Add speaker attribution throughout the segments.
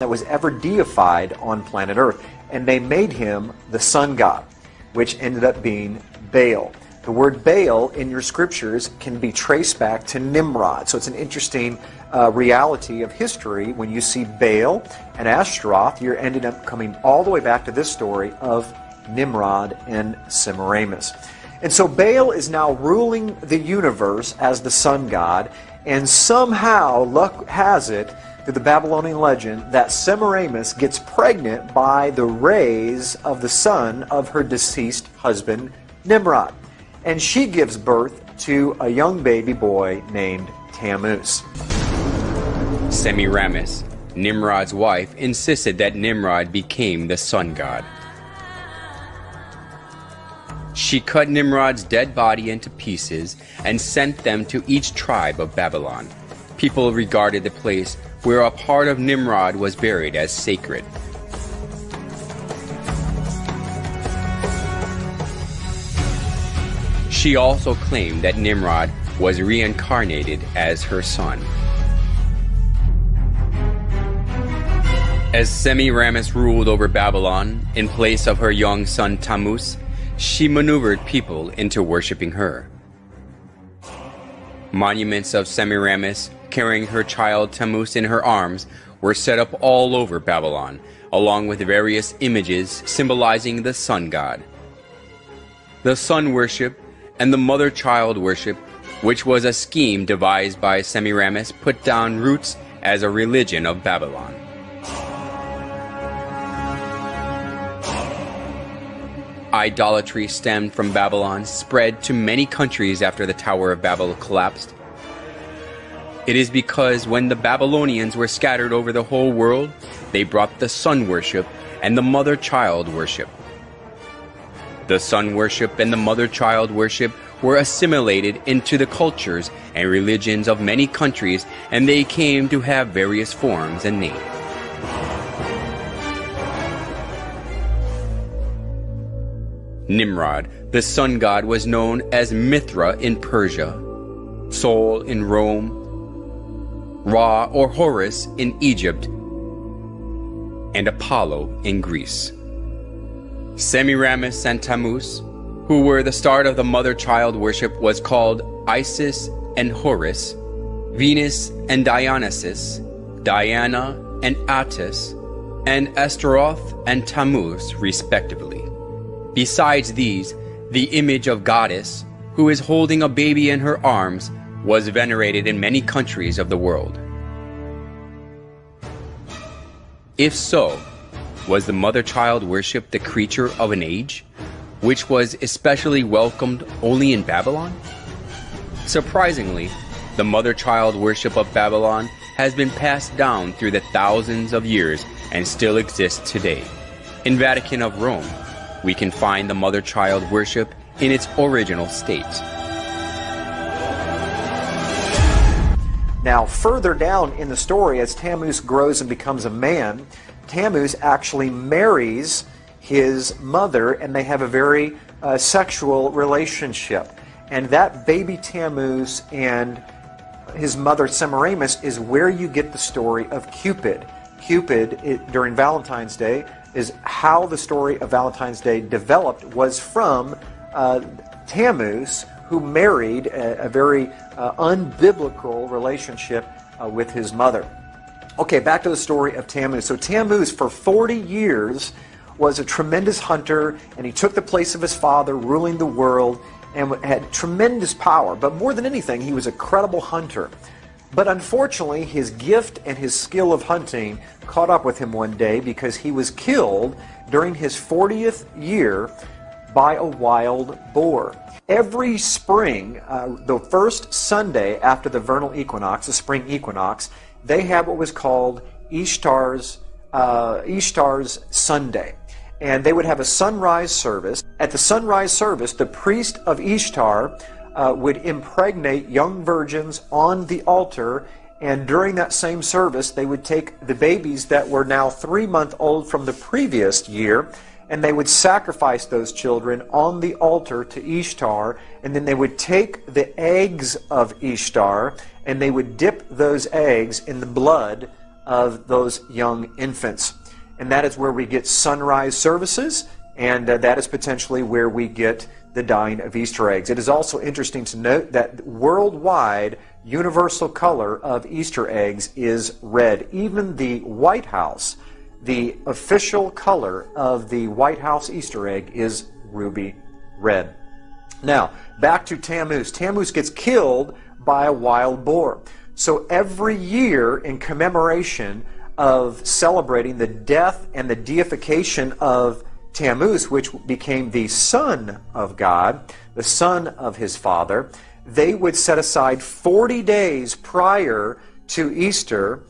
Speaker 1: that was ever deified on planet Earth. And they made him the sun god, which ended up being Baal. The word Baal in your scriptures can be traced back to Nimrod. So it's an interesting uh, reality of history. When you see Baal and Ashtaroth, you're ended up coming all the way back to this story of Nimrod and Semiramis. And so Baal is now ruling the universe as the sun god, and somehow luck has it through the Babylonian legend that Semiramis gets pregnant by the rays of the sun of her deceased husband, Nimrod. And she gives birth to a young baby boy named Tammuz.
Speaker 2: Semiramis, Nimrod's wife, insisted that Nimrod became the sun god. She cut Nimrod's dead body into pieces and sent them to each tribe of Babylon. People regarded the place where a part of Nimrod was buried as sacred. She also claimed that Nimrod was reincarnated as her son. As Semiramis ruled over Babylon in place of her young son Tammuz, she maneuvered people into worshipping her. Monuments of Semiramis carrying her child Tammuz in her arms were set up all over Babylon, along with various images symbolizing the sun god. The sun worship and the mother child worship, which was a scheme devised by Semiramis, put down roots as a religion of Babylon. Idolatry stemmed from Babylon, spread to many countries after the Tower of Babel collapsed. It is because when the Babylonians were scattered over the whole world, they brought the sun worship and the mother child worship. The sun worship and the mother child worship were assimilated into the cultures and religions of many countries, and they came to have various forms and names. Nimrod, the sun god, was known as Mithra in Persia, Sol in Rome, Ra or Horus in Egypt, and Apollo in Greece. Semiramis and Tammuz, who were the start of the mother-child worship, was called Isis and Horus, Venus and Dionysus, Diana and Attis, and Astaroth and Tammuz, respectively. Besides these, the image of goddess, who is holding a baby in her arms, was venerated in many countries of the world. If so, was the mother-child worship the creature of an age, which was especially welcomed only in Babylon? Surprisingly, the mother-child worship of Babylon has been passed down through the thousands of years and still exists today. In Vatican of Rome, we can find the mother-child worship in its original state.
Speaker 1: Now, further down in the story, as Tammuz grows and becomes a man, Tammuz actually marries his mother, and they have a very uh, sexual relationship. And that baby Tammuz and his mother Semiramis is where you get the story of Cupid. Cupid, it, during Valentine's Day, is how the story of Valentine's Day developed was from uh, Tammuz, who married a, a very uh, unbiblical relationship uh, with his mother. Okay, back to the story of Tammuz. So Tammuz, for 40 years, was a tremendous hunter, and he took the place of his father, ruling the world, and had tremendous power. But more than anything, he was a credible hunter. But unfortunately, his gift and his skill of hunting caught up with him one day because he was killed during his 40th year by a wild boar. Every spring, uh, the first Sunday after the vernal equinox, the spring equinox, they have what was called Ishtar's, uh, Ishtar's Sunday. And they would have a sunrise service. At the sunrise service, the priest of Ishtar uh, would impregnate young virgins on the altar, and during that same service, they would take the babies that were now three month old from the previous year, and they would sacrifice those children on the altar to Ishtar, and then they would take the eggs of Ishtar, and they would dip those eggs in the blood of those young infants. And that is where we get sunrise services, and uh, that is potentially where we get the dyeing of Easter eggs. It is also interesting to note that worldwide universal color of Easter eggs is red. Even the White House, the official color of the White House Easter egg is ruby red. Now, back to Tammuz. Tammuz gets killed by a wild boar. So every year, in commemoration of celebrating the death and the deification of Tammuz, which became the son of God, the son of his father, they would set aside 40 days prior to Easter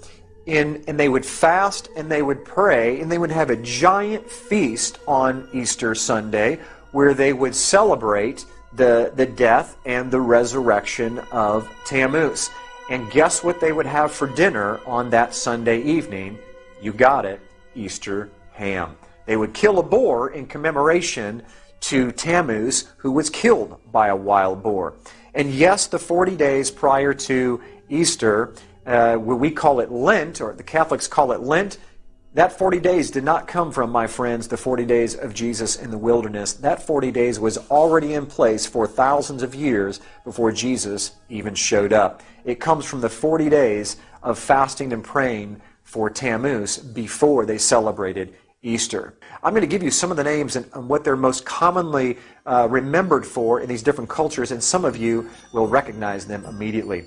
Speaker 1: in, and they would fast and they would pray and they would have a giant feast on Easter Sunday where they would celebrate the, the death and the resurrection of Tammuz. And guess what they would have for dinner on that Sunday evening? You got it, Easter ham. They would kill a boar in commemoration to Tammuz, who was killed by a wild boar. And yes, the 40 days prior to Easter, uh, we call it Lent, or the Catholics call it Lent, that 40 days did not come from, my friends, the 40 days of Jesus in the wilderness. That 40 days was already in place for thousands of years before Jesus even showed up. It comes from the 40 days of fasting and praying for Tammuz before they celebrated Easter. I'm going to give you some of the names and, what they're most commonly uh, remembered for in these different cultures, and some of you will recognize them immediately.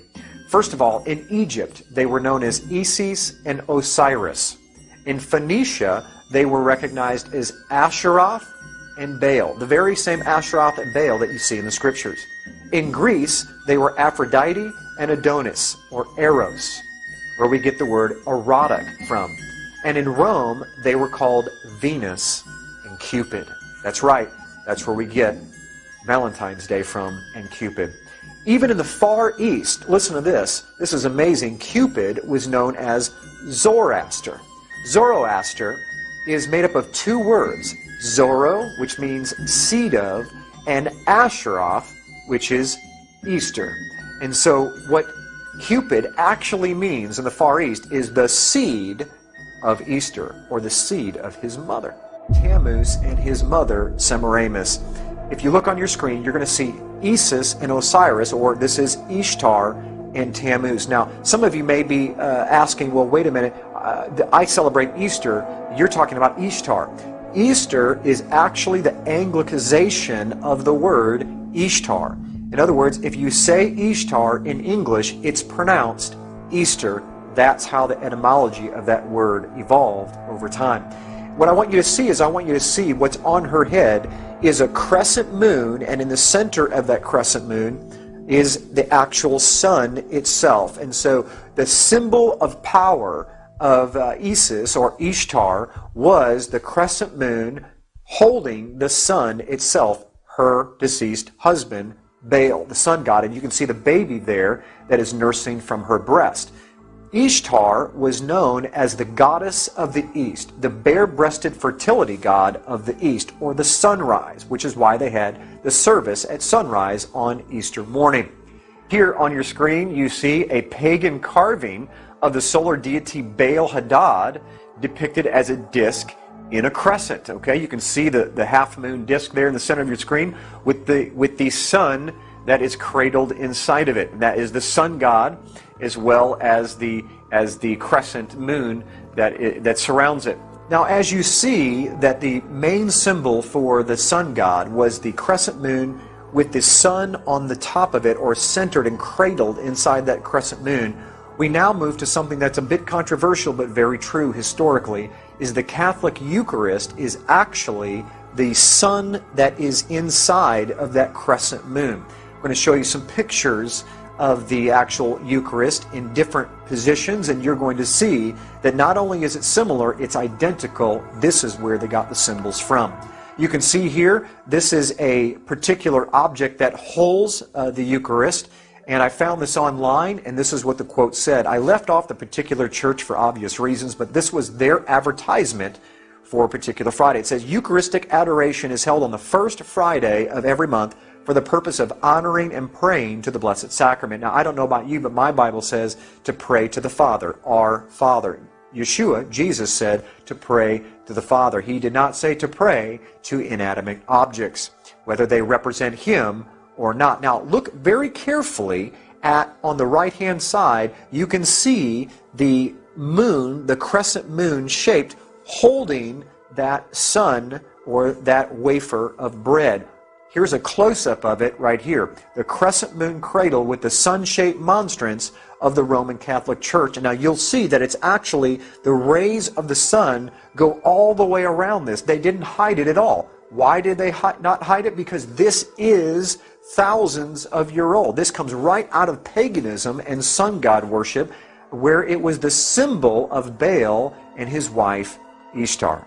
Speaker 1: First of all, in Egypt, they were known as Isis and Osiris. In Phoenicia, they were recognized as Asheroth and Baal, the very same Asheroth and Baal that you see in the scriptures. In Greece, they were Aphrodite and Adonis, or Eros, where we get the word erotic from. And in Rome, they were called Venus and Cupid. That's right, that's where we get Valentine's Day from and Cupid. Even in the Far East, listen to this, this is amazing, Cupid was known as Zoroaster. Zoroaster is made up of two words, Zoro, which means seed of, and Asheroth, which is Easter. And so what Cupid actually means in the Far East is the seed of Easter, or the seed of his mother. Tammuz and his mother, Semiramis. If you look on your screen, you're going to see Isis and Osiris, or this is Ishtar and Tammuz. Now, some of you may be uh, asking, well, wait a minute, uh, I celebrate Easter. You're talking about Ishtar. Easter is actually the Anglicization of the word Ishtar. In other words, if you say Ishtar in English, it's pronounced Easter. That's how the etymology of that word evolved over time. What I want you to see is I want you to see what's on her head is a crescent moon, and in the center of that crescent moon is the actual sun itself. And so the symbol of power of uh, Isis or Ishtar was the crescent moon holding the sun itself, her deceased husband, Baal, the sun god. And you can see the baby there that is nursing from her breast. Ishtar was known as the goddess of the east, the bare breasted fertility god of the east, or the sunrise, which is why they had the service at sunrise on Easter morning. Here on your screen, you see a pagan carving of the solar deity Baal Hadad depicted as a disk in a crescent. Okay, you can see the, the half moon disk there in the center of your screen with the with the sun that is cradled inside of it. That is the sun god, as well as the as the crescent moon that it, that surrounds it. Now, as you see that the main symbol for the sun god was the crescent moon with the sun on the top of it, or centered and cradled inside that crescent moon we now move to something that's a bit controversial but very true historically is the Catholic Eucharist is actually the sun that is inside of that crescent moon. I'm going to show you some pictures of the actual Eucharist in different positions, and you're going to see that not only is it similar, it's identical. This is where they got the symbols from. You can see here, this is a particular object that holds uh, the Eucharist. And I found this online, and this is what the quote said. I left off the particular church for obvious reasons, but this was their advertisement for a particular Friday. It says Eucharistic adoration is held on the first Friday of every month for the purpose of honoring and praying to the Blessed Sacrament. Now, I don't know about you, but my Bible says to pray to the Father, our Father. Yeshua, Jesus said to pray to the Father. He did not say to pray to inanimate objects, whether they represent Him or not. Now, look very carefully at on the right hand side, you can see the moon, the crescent moon shaped, holding that sun or that wafer of bread. Here's a close up of it right here the crescent moon cradle with the sun shaped monstrance of the Roman Catholic Church. And now you'll see that it's actually the rays of the sun go all the way around this. They didn't hide it at all. Why did they hi- not hide it? Because this is thousands of year old. This comes right out of paganism and sun god worship, where it was the symbol of Baal and his wife Ishtar.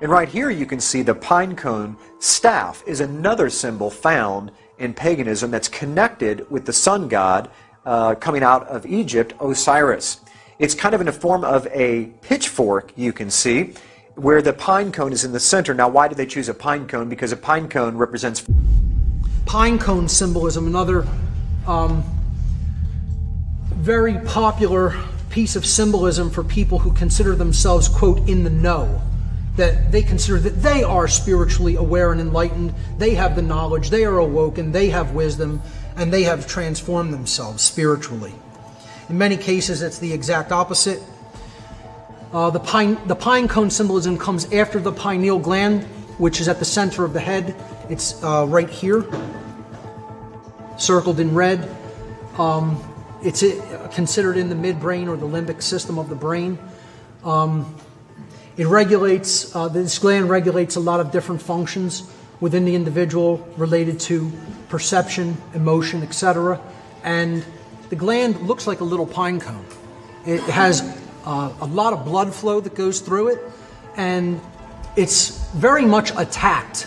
Speaker 1: And right here you can see the pine cone staff is another symbol found in paganism that's connected with the sun god uh, coming out of Egypt, Osiris. It's kind of in the form of a pitchfork, you can see, where the pine cone is in the center. Now, why did they choose a pine cone? Because a pine cone represents.
Speaker 3: Pine cone symbolism, another um, very popular piece of symbolism for people who consider themselves, quote, in the know that they consider that they are spiritually aware and enlightened, they have the knowledge, they are awoken, they have wisdom, and they have transformed themselves spiritually. In many cases, it's the exact opposite. Uh, the, pine, the pine cone symbolism comes after the pineal gland, which is at the center of the head. It's uh, right here, circled in red. Um, it's uh, considered in the midbrain or the limbic system of the brain. Um, it regulates, uh, this gland regulates a lot of different functions within the individual related to perception, emotion, etc. And the gland looks like a little pine cone. It has uh, a lot of blood flow that goes through it, and it's very much attacked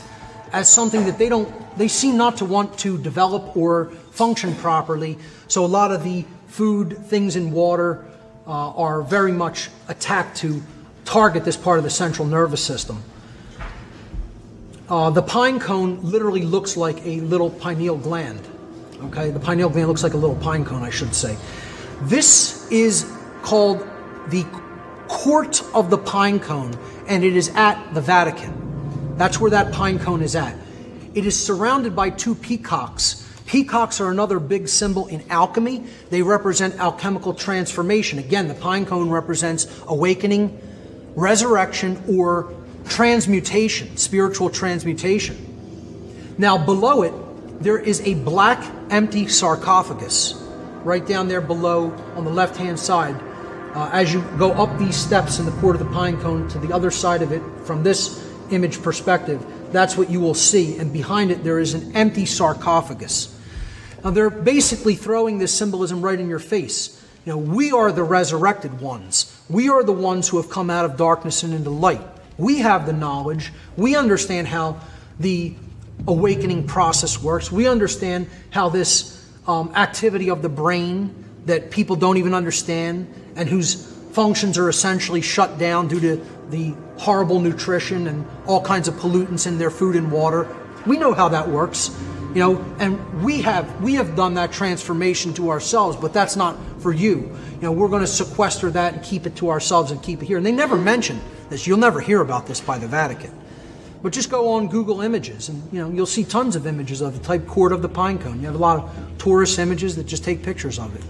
Speaker 3: as something that they don't, they seem not to want to develop or function properly. So a lot of the food, things in water, uh, are very much attacked to target this part of the central nervous system. Uh, the pine cone literally looks like a little pineal gland. Okay, the pineal gland looks like a little pine cone, I should say. This is called the Court of the Pine Cone, and it is at the Vatican. That's where that pine cone is at. It is surrounded by two peacocks. Peacocks are another big symbol in alchemy. They represent alchemical transformation. Again, the pine cone represents awakening, resurrection, or transmutation, spiritual transmutation. Now, below it, there is a black empty sarcophagus right down there below on the left hand side. Uh, as you go up these steps in the court of the pine cone to the other side of it from this image perspective, that's what you will see. And behind it, there is an empty sarcophagus. Now, they're basically throwing this symbolism right in your face. You know, we are the resurrected ones. We are the ones who have come out of darkness and into light. We have the knowledge. We understand how the awakening process works. We understand how this um, activity of the brain that people don't even understand and whose functions are essentially shut down due to the horrible nutrition and all kinds of pollutants in their food and water. We know how that works. You know, and we have we have done that transformation to ourselves, but that's not for you. You know, we're going to sequester that and keep it to ourselves and keep it here. And they never mention this. You'll never hear about this by the Vatican. But just go on Google Images, and you know you'll see tons of images of the type court of the pine cone. You have a lot of tourist images that just take pictures of it.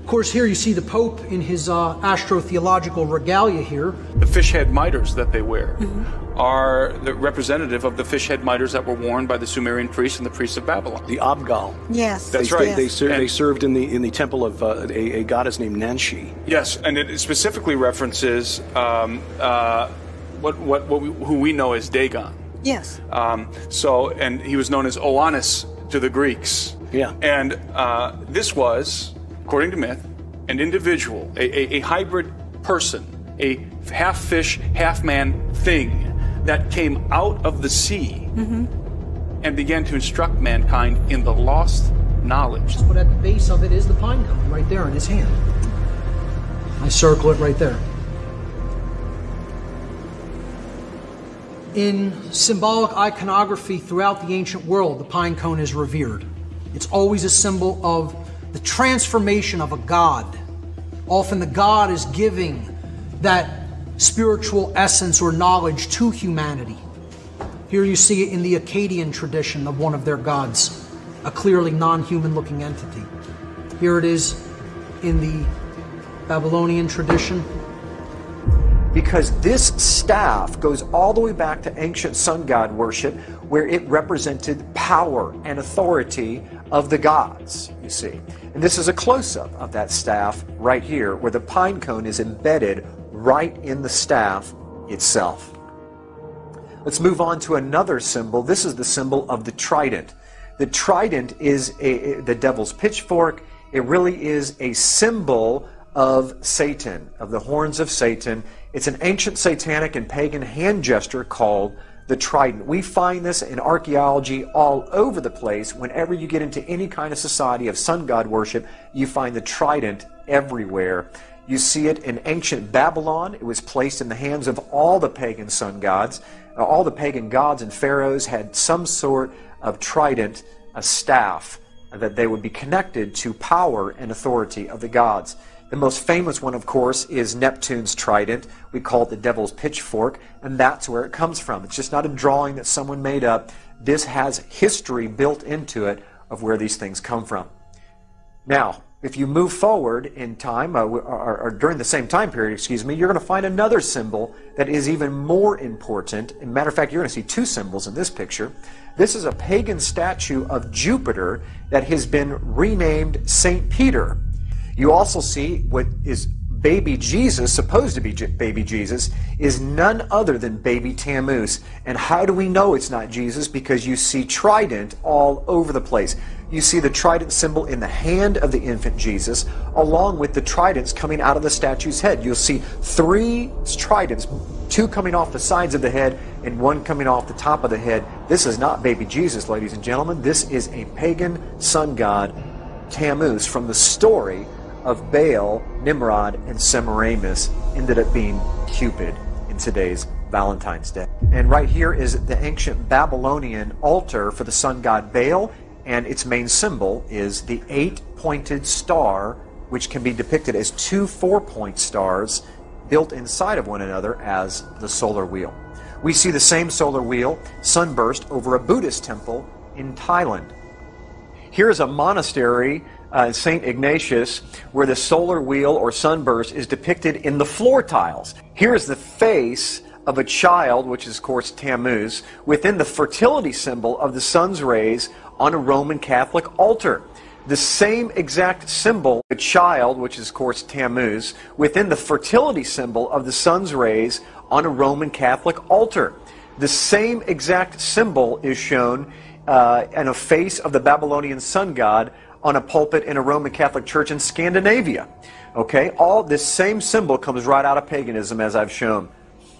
Speaker 3: Of course, here you see the Pope in his uh, astrotheological regalia here.
Speaker 4: The fish head miters that they wear mm-hmm. Are the representative of the fish head miters that were worn by the Sumerian priests and the priests of Babylon.
Speaker 5: The Abgal.
Speaker 6: Yes,
Speaker 4: that's
Speaker 5: they,
Speaker 4: right.
Speaker 5: They, they, ser- they, served in the in the temple of uh, a, a, goddess named Nanshi.
Speaker 4: Yes, and it specifically references um, uh, what what, what we, who we know as Dagon.
Speaker 6: Yes.
Speaker 4: Um, so, and he was known as Oannes to the Greeks.
Speaker 5: Yeah.
Speaker 4: And uh, this was according to myth, an individual, a, a, a hybrid person, a half fish, half man thing that came out of the sea mm-hmm. and began to instruct mankind in the lost knowledge.
Speaker 3: But at the base of it is the pine cone right there in his hand. I circle it right there. In symbolic iconography throughout the ancient world, the pine cone is revered. It's always a symbol of the transformation of a god Often the god is giving that spiritual essence or knowledge to humanity. Here you see it in the Akkadian tradition of one of their gods, a clearly non human looking entity. Here it is in the Babylonian tradition.
Speaker 1: Because this staff goes all the way back to ancient sun god worship, where it represented power and authority of the gods, you see. And this is a close up of that staff right here, where the pine cone is embedded right in the staff itself. Let's move on to another symbol. This is the symbol of the trident. The trident is a, the devil's pitchfork. It really is a symbol of Satan, of the horns of Satan. It's an ancient satanic and pagan hand gesture called the trident. We find this in archaeology all over the place. Whenever you get into any kind of society of sun god worship, you find the trident everywhere. You see it in ancient Babylon. It was placed in the hands of all the pagan sun gods. Uh, all the pagan gods and pharaohs had some sort of trident, a staff, that they would be connected to power and authority of the gods. The most famous one, of course, is Neptune's trident. We call it the devil's pitchfork, and that's where it comes from. It's just not a drawing that someone made up. This has history built into it of where these things come from. Now, if you move forward in time, uh, or, or, during the same time period, excuse me, you're going to find another symbol that is even more important. As matter of fact, you're going to see two symbols in this picture. This is a pagan statue of Jupiter that has been renamed St. Peter. You also see what is baby Jesus, supposed to be baby Jesus, is none other than baby Tammuz. And how do we know it's not Jesus? Because you see trident all over the place. You see the trident symbol in the hand of the infant Jesus, along with the tridents coming out of the statue's head. You'll see three tridents, two coming off the sides of the head and one coming off the top of the head. This is not baby Jesus, ladies and gentlemen. This is a pagan sun god, Tammuz, from the story of Baal, Nimrod, and Semiramis, ended up being Cupid in today's Valentine's Day. And right here is the ancient Babylonian altar for the sun god Baal and its main symbol is the eight pointed star, which can be depicted as two four point stars built inside of one another as the solar wheel. We see the same solar wheel sunburst over a Buddhist temple in Thailand. Here is a monastery, uh, St. Ignatius, where the solar wheel or sunburst is depicted in the floor tiles. Here is the face of a child, which is, of course, Tammuz, within the fertility symbol of the sun's rays on a Roman Catholic altar. The same exact symbol, a child, which is, of course, Tammuz, within the fertility symbol of the sun's rays on a Roman Catholic altar. The same exact symbol is shown uh, in a face of the Babylonian sun god on a pulpit in a Roman Catholic church in Scandinavia. Okay, all this same symbol comes right out of paganism, as I've shown.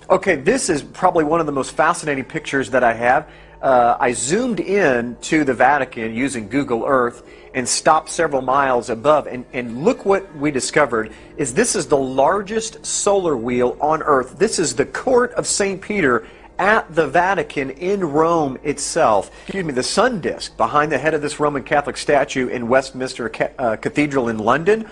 Speaker 1: Okay, this is probably one of the most fascinating pictures that I have uh, I zoomed in to the Vatican using Google Earth and stopped several miles above. And, and look what we discovered is this is the largest solar wheel on Earth. This is the court of St. Peter at the Vatican in Rome itself. Excuse me, the sun disk behind the head of this Roman Catholic statue in Westminster uh, Cathedral in London.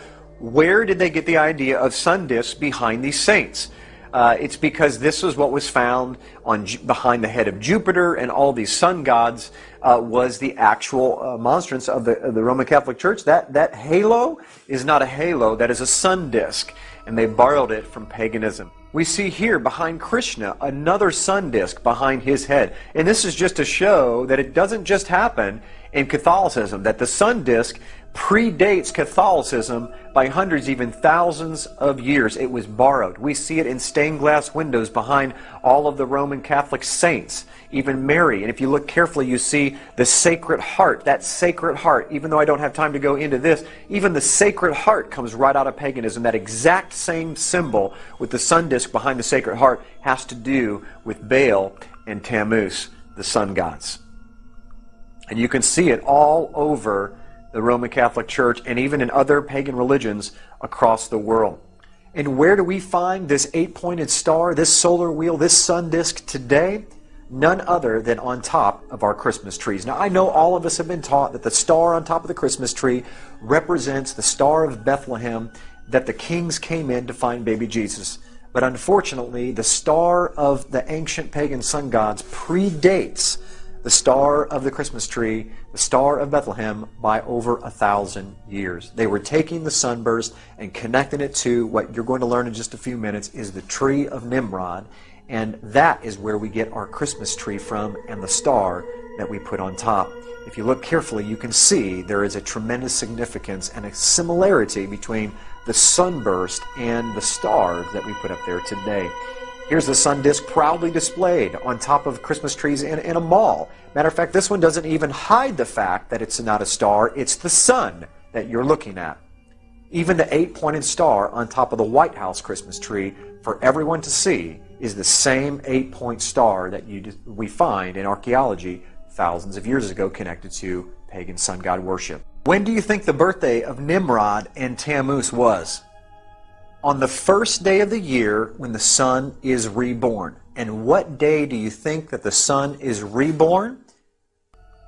Speaker 1: Where did they get the idea of sun disks behind these saints? Uh, it's because this was what was found on behind the head of Jupiter and all these sun gods uh, was the actual uh, monstrance of the, of the Roman Catholic Church. That that halo is not a halo; that is a sun disk, and they borrowed it from paganism. We see here behind Krishna another sun disk behind his head, and this is just to show that it doesn't just happen in Catholicism. That the sun disk predates Catholicism by hundreds, even thousands of years. It was borrowed. We see it in stained glass windows behind all of the Roman Catholic saints, even Mary. And if you look carefully, you see the Sacred Heart. That Sacred Heart, even though I don't have time to go into this, even the Sacred Heart comes right out of paganism. That exact same symbol with the sun disk behind the Sacred Heart has to do with Baal and Tammuz, the sun gods. And you can see it all over the Roman Catholic Church, and even in other pagan religions across the world. And where do we find this eight pointed star, this solar wheel, this sun disk today? None other than on top of our Christmas trees. Now, I know all of us have been taught that the star on top of the Christmas tree represents the Star of Bethlehem, that the kings came in to find baby Jesus. But unfortunately, the star of the ancient pagan sun gods predates the star of the Christmas tree, the star of Bethlehem, by over a thousand years. They were taking the sunburst and connecting it to what you're going to learn in just a few minutes is the tree of Nimrod. And that is where we get our Christmas tree from and the star that we put on top. If you look carefully, you can see there is a tremendous significance and a similarity between the sunburst and the star that we put up there today. Here's the sun disk proudly displayed on top of Christmas trees in, in a mall. Matter of fact, this one doesn't even hide the fact that it's not a star, it's the sun that you're looking at. Even the eight pointed star on top of the White House Christmas tree for everyone to see is the same eight point star that you, we find in archaeology thousands of years ago connected to pagan sun god worship. When do you think the birthday of Nimrod and Tammuz was? On the first day of the year when the sun is reborn. And what day do you think that the sun is reborn?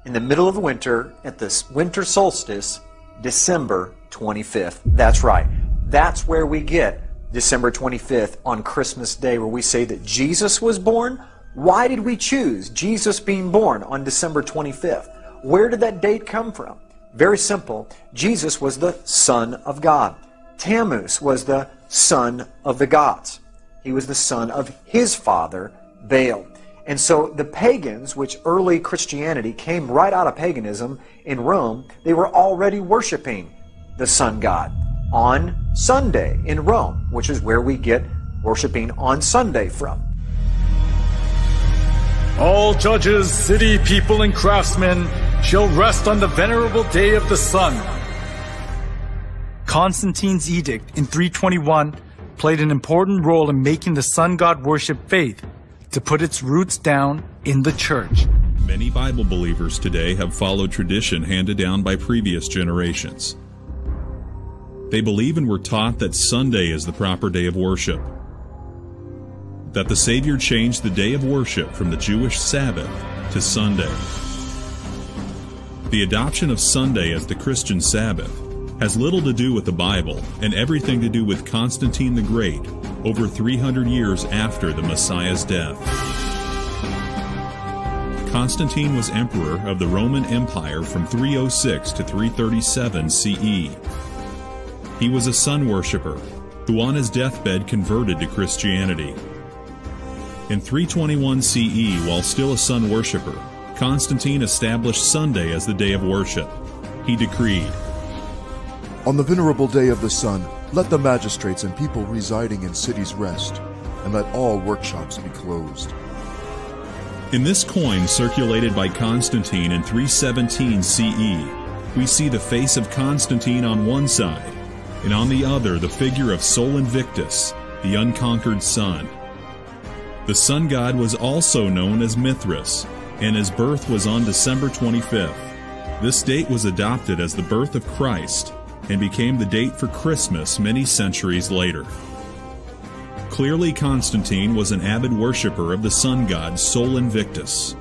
Speaker 1: In the middle of winter, at this winter solstice, December 25th. That's right. That's where we get December 25th on Christmas Day, where we say that Jesus was born. Why did we choose Jesus being born on December 25th? Where did that date come from? Very simple. Jesus was the Son of God. Tammuz was the son of the gods. He was the son of his father, Baal. And so the pagans, which early Christianity came right out of paganism in Rome, they were already worshiping the sun god on Sunday in Rome, which is where we get worshiping on Sunday from.
Speaker 6: All judges, city people, and craftsmen shall rest on the venerable day of the sun Constantine's edict in 321 played an important role in making the sun god worship faith to put its roots down in the church.
Speaker 7: Many Bible believers today have followed tradition handed down by previous generations. They believe and were taught that Sunday is the proper day of worship, that the Savior changed the day of worship from the Jewish Sabbath to Sunday. The adoption of Sunday as the Christian Sabbath has little to do with the Bible and everything to do with Constantine the Great over 300 years after the Messiah's death. Constantine was emperor of the Roman Empire from 306 to 337 CE. He was a sun worshipper who on his deathbed converted to Christianity. In 321 CE, while still a sun worshipper, Constantine established Sunday as the day of worship. He decreed,
Speaker 8: on the venerable day of the sun, let the magistrates and people residing in cities rest, and let all workshops be closed.
Speaker 7: In this coin circulated by Constantine in 317 CE, we see the face of Constantine on one side, and on the other the figure of Sol Invictus, the unconquered sun. The sun god was also known as Mithras, and his birth was on December 25th. This date was adopted as the birth of Christ and became the date for Christmas many centuries later. Clearly, Constantine was an avid worshipper of the sun god Sol Invictus.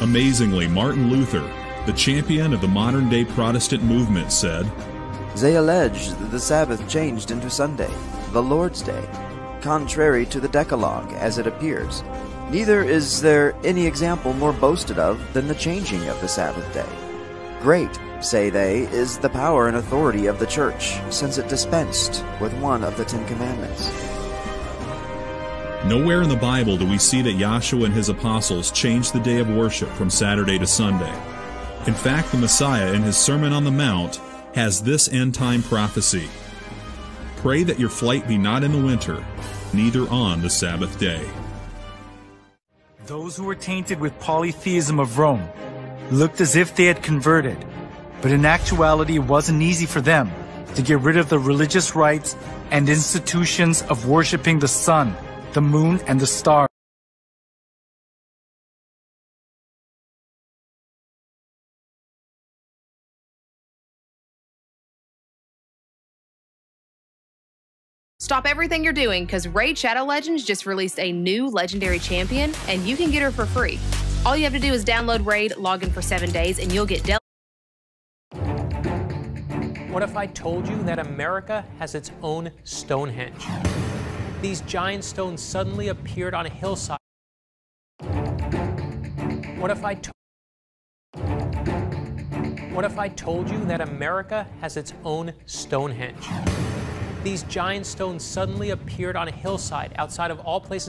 Speaker 7: Amazingly, Martin Luther, the champion of the modern day Protestant movement, said,
Speaker 9: They allege that the Sabbath changed into Sunday, the Lord's Day, contrary to the Decalogue as it appears. Neither is there any example more boasted of than the changing of the Sabbath day. Great say they, is the power and authority of the Church, since it dispensed with one of the Ten Commandments.
Speaker 7: Nowhere in the Bible do we see that Yahshua and his apostles changed the day of worship from Saturday to Sunday. In fact, the Messiah in his Sermon on the Mount has this end time prophecy Pray that your flight be not in the winter, neither on the Sabbath day.
Speaker 6: Those who were tainted with polytheism of Rome looked as if they had converted but in actuality, it wasn't easy for them to get rid of the religious rites and institutions of worshiping the sun, the moon, and the stars.
Speaker 10: Stop everything you're doing because Raid Shadow Legends just released a new legendary champion and you can get her for free. All you have to do is download Raid, log in for seven days, and you'll get
Speaker 11: What if I told you that America has its own Stonehenge? These giant stones suddenly appeared on a hillside. What if I to- What if I told you that America has its own Stonehenge? These giant stones suddenly appeared on a hillside outside of all places